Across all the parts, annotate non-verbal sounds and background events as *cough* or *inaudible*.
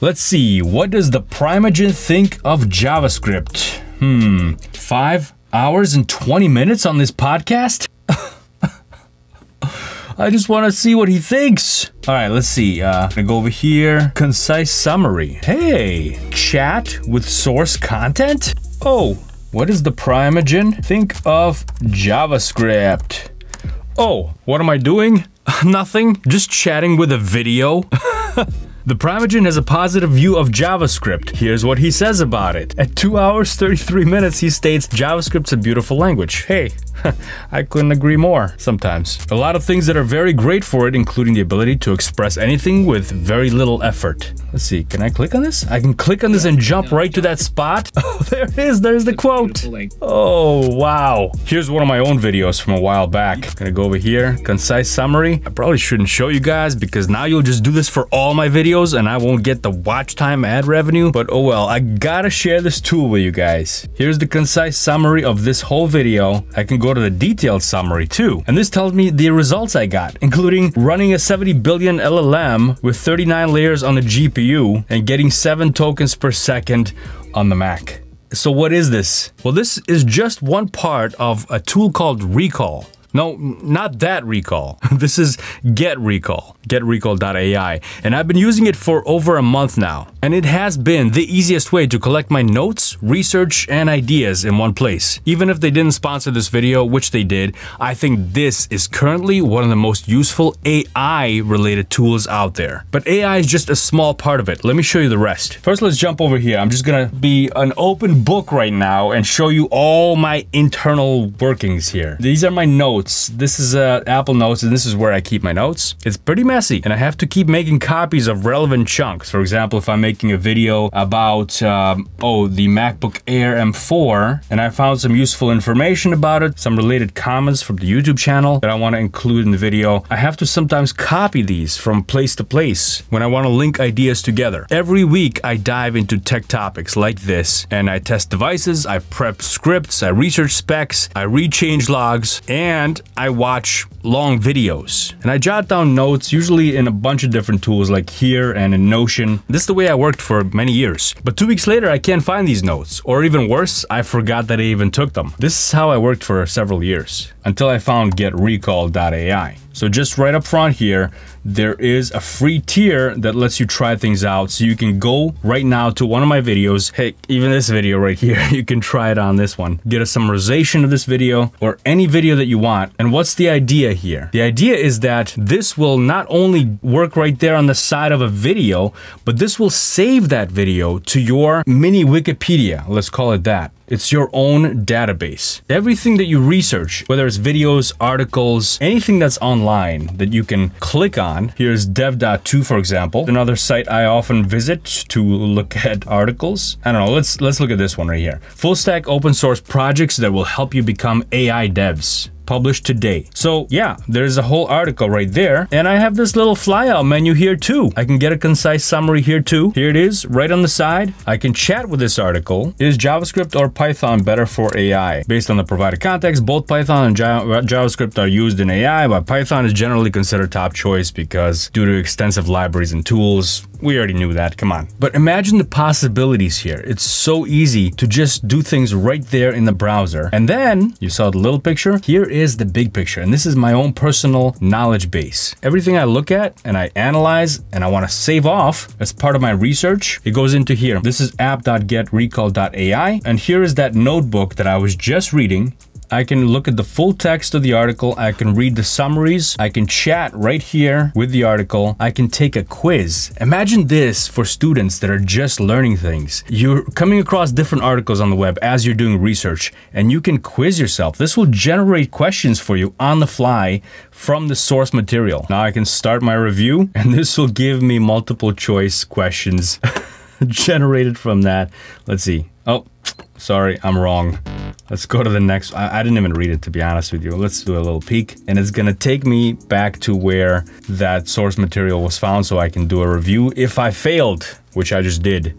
Let's see, what does the Primeagen think of JavaScript? Hmm, five hours and 20 minutes on this podcast? *laughs* I just want to see what he thinks. All right, let's see. Uh, I'm gonna go over here. Concise summary. Hey, chat with source content? Oh, what does the Primeagen think of JavaScript? Oh, what am I doing? *laughs* Nothing, just chatting with a video. *laughs* The Primeagen has a positive view of JavaScript. Here's what he says about it. At 2 hours 33 minutes, he states JavaScript's a beautiful language. Hey, *laughs* I couldn't agree more sometimes. A lot of things that are very great for it, including the ability to express anything with very little effort. Let's see, can I click on this? I can click on this and jump right to that spot. *laughs* Oh, there it is, there's the quote. Oh, wow. Here's one of my own videos from a while back. Gonna go over here, concise summary. I probably shouldn't show you guys because now you'll just do this for all my videos and I won't get the watch time ad revenue. But oh well, I gotta share this tool with you guys. Here's the concise summary of this whole video. I can go to the detailed summary too. And this tells me the results I got, including running a 70 billion LLM with 39 layers on the GPU and getting 7 tokens per second on the Mac. So what is this? Well, this is just one part of a tool called Recall. No, not that recall. *laughs* this is Get Recall, getrecall.ai. And I've been using it for over a month now. And it has been the easiest way to collect my notes, research, and ideas in one place. Even if they didn't sponsor this video, which they did, I think this is currently one of the most useful AI related tools out there. But AI is just a small part of it. Let me show you the rest. First, let's jump over here. I'm just gonna be an open book right now and show you all my internal workings here. These are my notes notes. This is uh, Apple Notes, and this is where I keep my notes. It's pretty messy, and I have to keep making copies of relevant chunks. For example, if I'm making a video about, um, oh, the MacBook Air M4, and I found some useful information about it, some related comments from the YouTube channel that I want to include in the video, I have to sometimes copy these from place to place when I want to link ideas together. Every week, I dive into tech topics like this, and I test devices, I prep scripts, I research specs, I read change logs, and I watch long videos. And I jot down notes, usually in a bunch of different tools like here and in Notion. This is the way I worked for many years. But two weeks later, I can't find these notes. Or even worse, I forgot that I even took them. This is how I worked for several years, until I found getrecall.ai. So just right up front here, there is a free tier that lets you try things out. So you can go right now to one of my videos. Hey, even this video right here, *laughs* you can try it on this one. Get a summarization of this video or any video that you want. And what's the idea here? The idea is that this will not only work right there on the side of a video, but this will save that video to your mini Wikipedia. Let's call it that. It's your own database. Everything that you research, whether it's videos, articles, anything that's online that you can click on. Here's dev.to, for example, another site I often visit to look *laughs* at articles. I don't know, let's let's look at this one right here. Full stack open source projects that will help you become AI devs published today. So yeah, there's a whole article right there. And I have this little flyout menu here too. I can get a concise summary here too. Here it is right on the side. I can chat with this article. Is JavaScript or Python better for AI? Based on the provided context, both Python and JavaScript are used in AI, but Python is generally considered top choice because due to extensive libraries and tools, we already knew that, come on. But imagine the possibilities here. It's so easy to just do things right there in the browser. And then, you saw the little picture, here is the big picture. And this is my own personal knowledge base. Everything I look at and I analyze and I want to save off as part of my research, it goes into here. This is app.getrecall.ai. And here is that notebook that I was just reading. I can look at the full text of the article. I can read the summaries. I can chat right here with the article. I can take a quiz. Imagine this for students that are just learning things. You're coming across different articles on the web as you're doing research and you can quiz yourself. This will generate questions for you on the fly from the source material. Now I can start my review *laughs* and this will give me multiple choice questions *laughs* generated from that. Let's see. Oh, sorry, I'm wrong. Let's go to the next. I, I, didn't even read it to be honest with you. Let's do a little peek. And it's gonna take me back to where that source material was found so I can do a review if I failed, which I just did.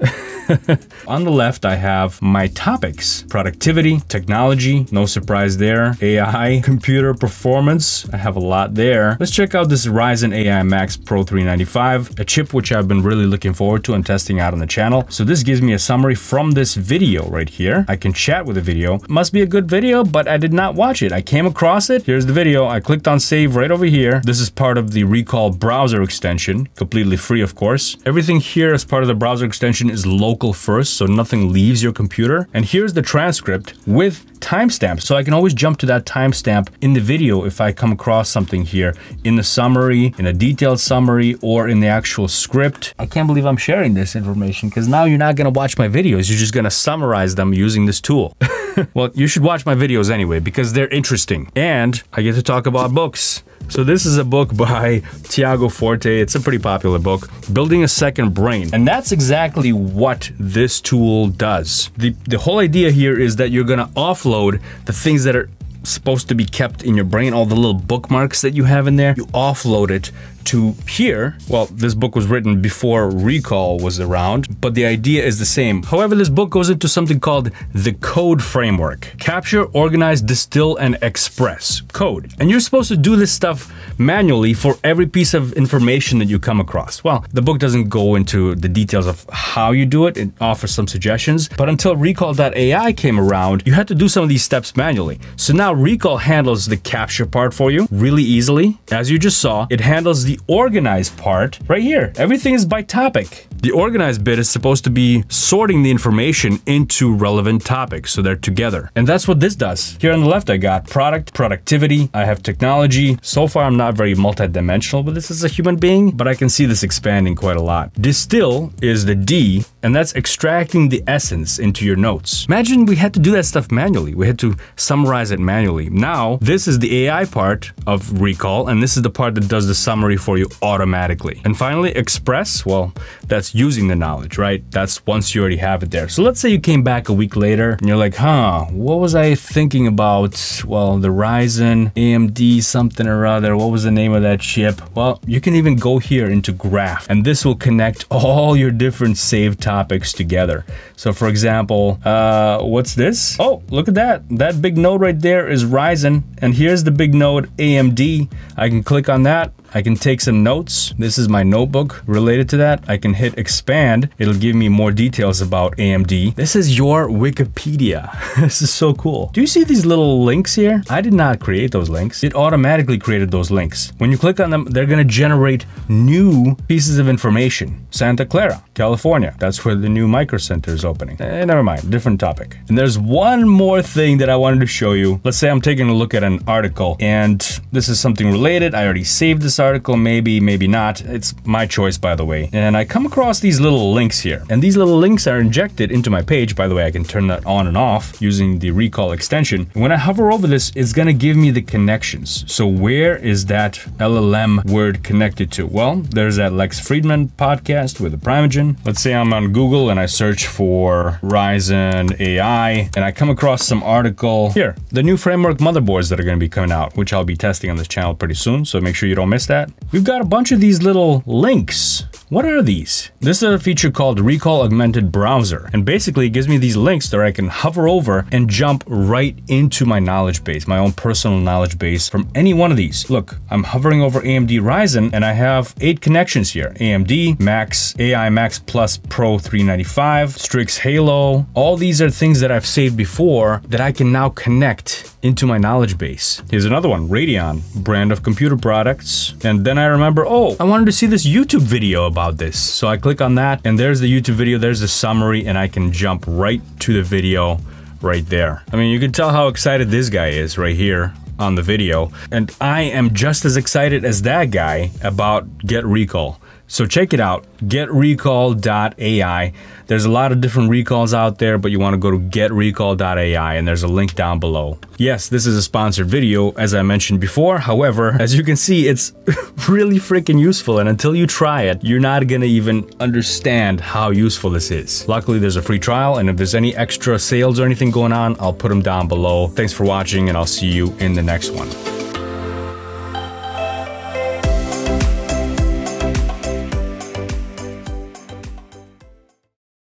*laughs* *laughs* On the left, I have my topics productivity, technology, no surprise there, AI, computer performance. I have a lot there. Let's check out this Ryzen AI Max Pro 395, a chip which I've been really looking forward to and testing out on the channel. So this gives me a summary from this video right here. I can chat with the video. Must be a good video, but I did not watch it. I came across it. Here's the video. I clicked on save right over here. This is part of the Recall browser extension, completely free, of course. Everything here as part of the browser extension is local first, so nothing leaves your computer. And here's the transcript with timestamp. So I can always jump to that timestamp in the video if I come across something here in the summary, in a detailed summary, or in the actual script. I can't believe I'm sharing this information because now you're not gonna watch my videos. You're just gonna summarize them using this tool. *laughs* well, you should watch my videos anyway because they're interesting. And I get to talk about books. So this is a book by Tiago Forte. It's a pretty popular book, Building a Second Brain. And that's exactly what this tool does. The, the whole idea here is that you're gonna offload the things that are supposed to be kept in your brain, all the little bookmarks that you have in there, you offload it to here. Well, this book was written before Recall was around, but the idea is the same. However, this book goes into something called the code framework. Capture, organize, distill, and express. Code. And you're supposed to do this stuff manually for every piece of information that you come across. Well, the book doesn't go into the details of how you do it. It offers some suggestions, but until Recall.ai came around, you had to do some of these steps manually. So now Recall handles the capture part for you really easily. As you just saw, it handles the organized part right here. Everything is by topic. The organized bit is supposed to be sorting the information into relevant topics so they're together. And that's what this does. Here on the left, I got product, productivity, I have technology. So far, I'm not very multidimensional with this as a human being, but I can see this expanding quite a lot. Distill is the D, and that's extracting the essence into your notes. Imagine we had to do that stuff manually. We had to summarize it manually. Now, this is the AI part of Recall, and this is the part that does the summary for you automatically. And finally, Express, well, that's using the knowledge, right? That's once you already have it there. So let's say you came back a week later and you're like, huh, what was I thinking about? Well, the Ryzen AMD something or other. What was the name of that chip? Well, you can even go here into graph and this will connect all your different saved topics together. So for example, uh, what's this? Oh, look at that. That big node right there is Ryzen and here's the big node AMD. I can click on that I can take some notes. This is my notebook related to that. I can hit expand. It'll give me more details about AMD. This is your Wikipedia. *laughs* this is so cool. Do you see these little links here? I did not create those links. It automatically created those links. When you click on them, they're gonna generate new pieces of information. Santa Clara, California. That's where the new Micro Center is opening. Eh, never mind, different topic. And there's one more thing that I wanted to show you. Let's say I'm taking a look at an article and this is something related. I already saved this article, maybe, maybe not. It's my choice, by the way. And I come across these little links here. And these little links are injected into my page. By the way, I can turn that on and off using the recall extension. When I hover over this, it's gonna give me the connections. So where is that LLM word connected to? Well, there's that Lex Fridman podcast with the Primeagen. Let's say I'm on Google and I search for Ryzen AI and I come across some article here, the new framework motherboards that are gonna be coming out, which I'll be testing on this channel pretty soon. So make sure you don't miss that. We've got a bunch of these little links. What are these? This is a feature called Recall Augmented Browser. And basically it gives me these links that I can hover over and jump right into my knowledge base, my own personal knowledge base from any one of these. Look, I'm hovering over AMD Ryzen and I have eight connections here. AMD, Max, AI Max Plus Pro 395, Strix Halo. All these are things that I've saved before that I can now connect into my knowledge base. Here's another one, Radeon, brand of computer products. And then I remember, oh, I wanted to see this YouTube video about this. So I click on that and there's the YouTube video, there's the summary and I can jump right to the video right there. I mean, you can tell how excited this guy is right here on the video. And I am just as excited as that guy about Get Recall. So check it out, getrecall.ai. There's a lot of different recalls out there, but you want to go to getrecall.ai and there's a link down below. Yes, this is a sponsored video, as I mentioned before. However, as you can see, it's *laughs* really freaking useful. And until you try it, you're not to even understand how useful this is. Luckily, there's a free trial. And if there's any extra sales or anything going on, I'll put them down below. Thanks for watching and I'll see you in the next one.